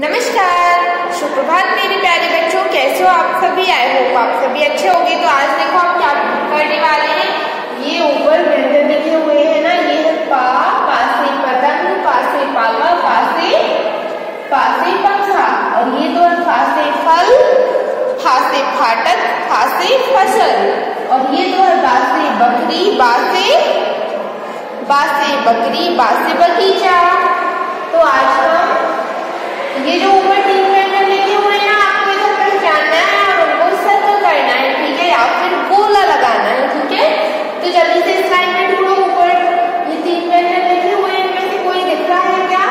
नमस्कार। सुप्रभात मेरे प्यारे बच्चों, कैसे हो आप सभी? आए हो आप सभी अच्छे होंगे। तो आज देखो हम क्या करने वाले हैं। ये ऊपर व्यंजन लिखे हुए हैं ना, ये है पा पासे पतंग पासे पागा पासे पासे पंखा। और ये दो है फासे फल फासे फाटक फासे फ़सल। और ये दो है बासे बकरी बासे बासे बकरी बासे बगीचा। तो आज हम ये जो ऊपर तीन व्यंजन लिखे हुए हैं ना आपको इधर पहचानना है और उनको सर्कल करना है ठीक है या फिर गोला लगाना है ठीक है तो जल्दी से इस लाइन में ढूंढो ऊपर ये तीन व्यंजन लिखे हुए हैं इनमें से कोई दिख रहा है क्या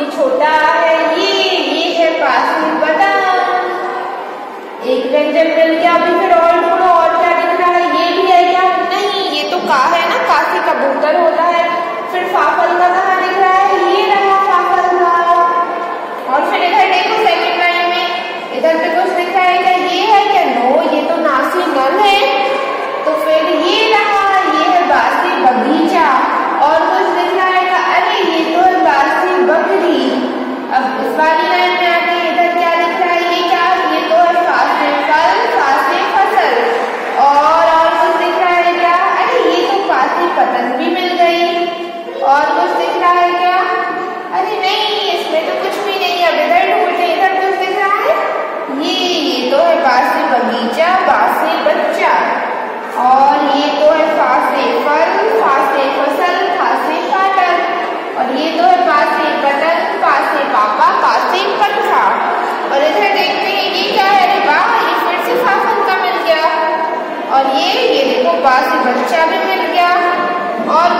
ये छोटा है, ये ये है पास बता एक व्यंजन मिल गया, अभी फिर और थोड़ा और क्या दिख रहा है? ये भी है क्या? नहीं, ये तो का है ना का कबूतर होता है। फिर फाफल का कहा दिख रहा है ये रहा फाफल का और फिर इधर देखो सेकंड लाइन में इधर पे कुछ दिख रहा है क्या ये है क्या नो ये तो नासी नल है तो फिर ये रहा ये है बासी बगीचा और कुछ दिख रहा है क्या अरे ये तो है बासी बकरी अब इस वाली लाइन में आके इधर क्या दिख रहा है ये क्या ये तो है फासे फल फासे फ़सल और और कुछ दिख रहा है क्या अरे ये तो फासे पतंग भी मिल गई और कुछ दिख रहा है क्या अरे नहीं इसमें तो कुछ भी नहीं अब इधर ढूंढते इधर कुछ दिख रहा है ये ये तो है बासे बगीचा बासे बच्चा। और ये तो है फासे फल, फासे फ़सल, फासे फाटक और ये तो है पासे पतंग पासे पापा पासे पंखा। और इधर देखते हैं, ये क्या है? वाह, ये फिर से फाफल का मिल गया। और ये ये देखो पासे बच्चा भी मिल गया। और